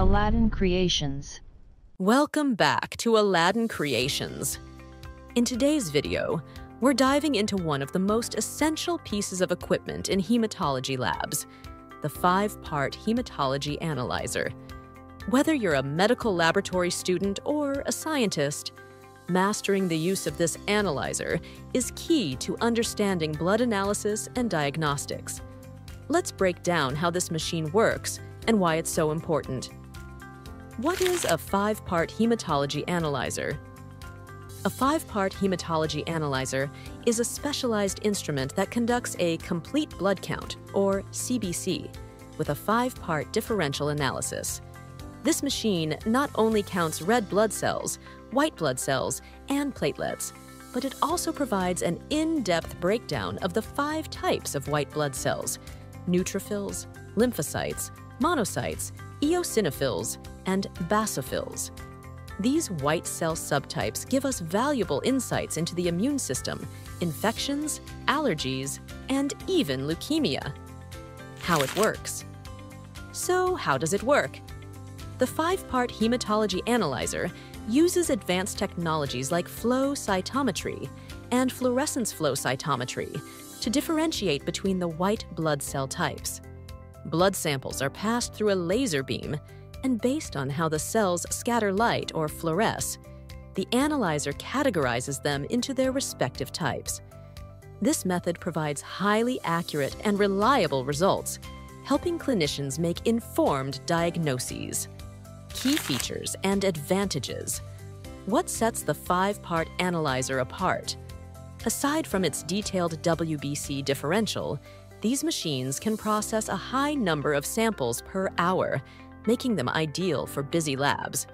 Aladdin Creations. Welcome back to Aladdin Creations. In today's video, we're diving into one of the most essential pieces of equipment in hematology labs, the five-part hematology analyzer. Whether you're a medical laboratory student or a scientist, mastering the use of this analyzer is key to understanding blood analysis and diagnostics. Let's break down how this machine works and why it's so important. What is a five-part hematology analyzer? A five-part hematology analyzer is a specialized instrument that conducts a complete blood count, or CBC, with a five-part differential analysis. This machine not only counts red blood cells, white blood cells, and platelets, but it also provides an in-depth breakdown of the five types of white blood cells, neutrophils, lymphocytes, monocytes, eosinophils, and basophils. These white cell subtypes give us valuable insights into the immune system, infections, allergies, and even leukemia. How it works. So, how does it work? The five-part hematology analyzer uses advanced technologies like flow cytometry and fluorescence flow cytometry to differentiate between the white blood cell types. Blood samples are passed through a laser beam, and based on how the cells scatter light or fluoresce, the analyzer categorizes them into their respective types. This method provides highly accurate and reliable results, helping clinicians make informed diagnoses. Key features and advantages. What sets the five-part analyzer apart? Aside from its detailed WBC differential, these machines can process a high number of samples per hour, making them ideal for busy labs.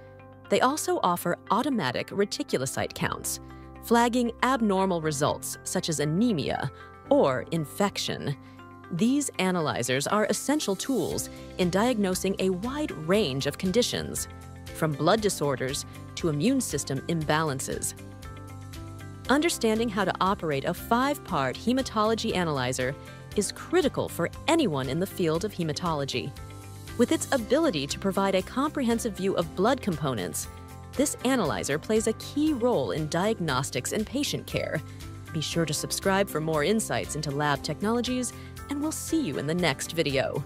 They also offer automatic reticulocyte counts, flagging abnormal results such as anemia or infection. These analyzers are essential tools in diagnosing a wide range of conditions, from blood disorders to immune system imbalances. Understanding how to operate a five-part hematology analyzer is critical for anyone in the field of hematology. With its ability to provide a comprehensive view of blood components, this analyzer plays a key role in diagnostics and patient care. Be sure to subscribe for more insights into lab technologies, and we'll see you in the next video.